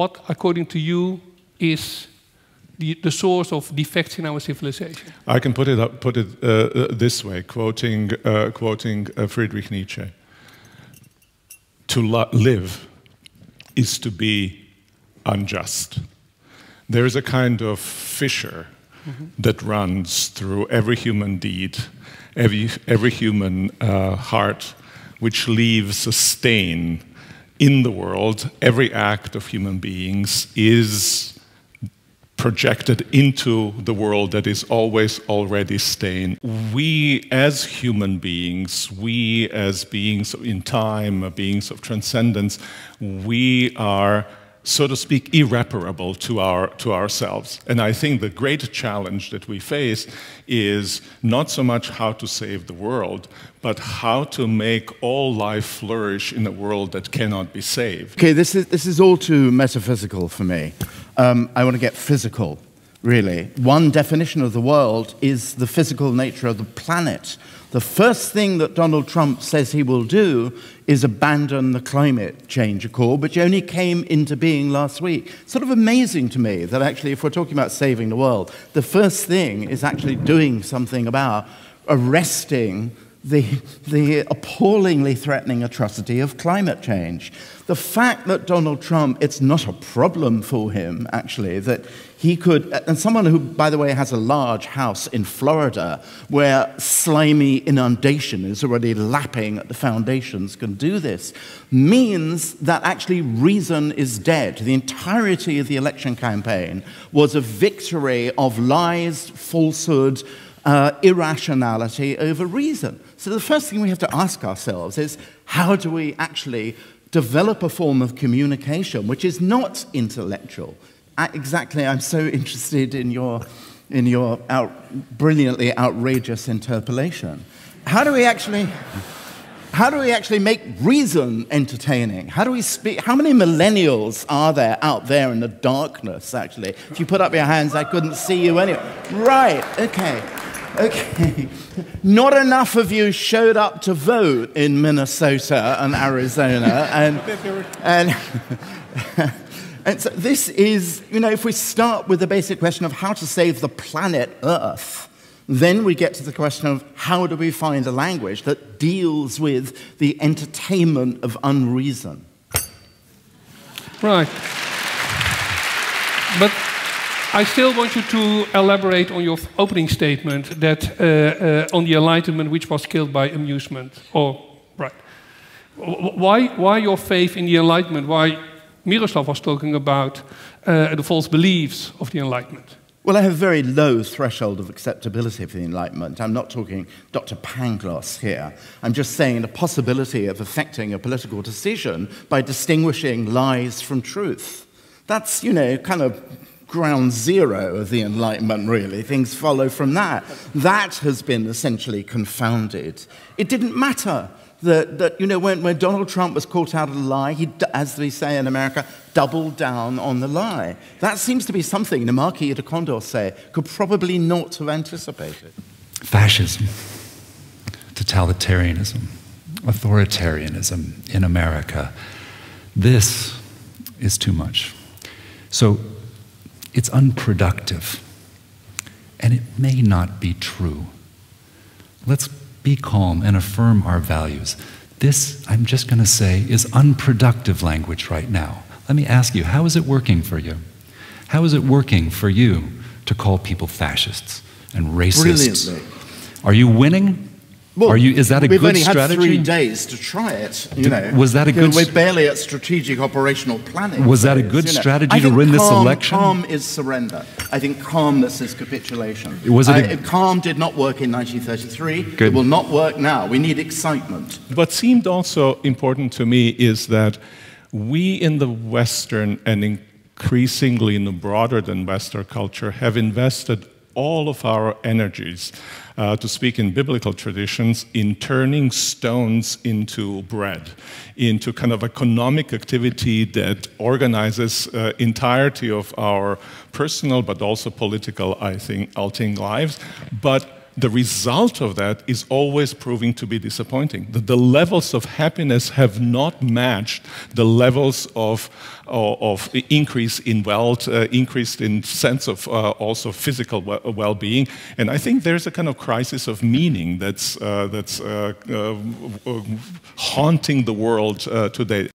what, according to you, is the, the source of defects in our civilization? I can put it, up, put it uh, uh this way, quoting, uh, quoting uh, Friedrich Nietzsche. To live is to be unjust. There is a kind of fissure mm -hmm. that runs through every human deed, every, every human uh, heart, which leaves a stain in the world. Every act of human beings is projected into the world that is always already stained. We, as human beings, we, as beings in time, beings of transcendence, we are so to speak, irreparable to, our, to ourselves. And I think the great challenge that we face is not so much how to save the world, but how to make all life flourish in a world that cannot be saved. Okay, this is, this is all too metaphysical for me. Um, I want to get physical, really. One definition of the world is the physical nature of the planet. The first thing that Donald Trump says he will do is abandon the climate change accord, which only came into being last week. Sort of amazing to me that actually, if we're talking about saving the world, the first thing is actually doing something about arresting the, the appallingly threatening atrocity of climate change. The fact that Donald Trump, it's not a problem for him, actually, that he could, and someone who, by the way, has a large house in Florida where slimy inundation is already lapping at the foundations, can do this, means that actually reason is dead. The entirety of the election campaign was a victory of lies, falsehood, uh, irrationality over reason. So the first thing we have to ask ourselves is how do we actually develop a form of communication which is not intellectual? Exactly, I'm so interested in your, in your out, brilliantly outrageous interpolation. How do we actually how do we actually make reason entertaining? How do we speak? How many millennials are there out there in the darkness, actually? If you put up your hands, I couldn't see you anyway. Right, okay. Okay. Not enough of you showed up to vote in Minnesota and Arizona. And, and, and so this is, you know, if we start with the basic question of how to save the planet Earth, then we get to the question of how do we find a language that deals with the entertainment of unreason. Right. But I still want you to elaborate on your opening statement that uh, uh, on the Enlightenment, which was killed by amusement. Or right, why why your faith in the Enlightenment? Why Miroslav was talking about uh, the false beliefs of the Enlightenment? Well, I have a very low threshold of acceptability for the Enlightenment. I'm not talking Dr. Pangloss here. I'm just saying the possibility of affecting a political decision by distinguishing lies from truth. That's, you know, kind of ground zero of the Enlightenment, really. Things follow from that. That has been essentially confounded. It didn't matter that, that you know, when, when Donald Trump was caught out of a lie, he, as we say in America, doubled down on the lie. That seems to be something Marquis de Condorcet could probably not have anticipated. Fascism, totalitarianism, authoritarianism in America. This is too much. So it's unproductive. And it may not be true. Let's be calm and affirm our values. This, I'm just going to say, is unproductive language right now. Let me ask you, how is it working for you? How is it working for you to call people fascists and racists? Brilliantly. Are you winning? Well, Are you, is that a we've good only strategy? had three days to try it. You know, was that a good? We're barely at strategic operational planning. Was that a good you know. strategy to win calm, this election? Calm is surrender. I think calmness is capitulation. Was it? I, calm did not work in 1933. Good. It will not work now. We need excitement. What seemed also important to me is that we in the Western and increasingly in the broader than Western culture have invested all of our energies uh, to speak in biblical traditions, in turning stones into bread, into kind of economic activity that organizes uh, entirety of our personal but also political, I think, think lives. But the result of that is always proving to be disappointing. The, the levels of happiness have not matched the levels of, of, of increase in wealth, uh, increase in sense of uh, also physical well being. And I think there's a kind of crisis of meaning that's, uh, that's uh, uh, haunting the world uh, today.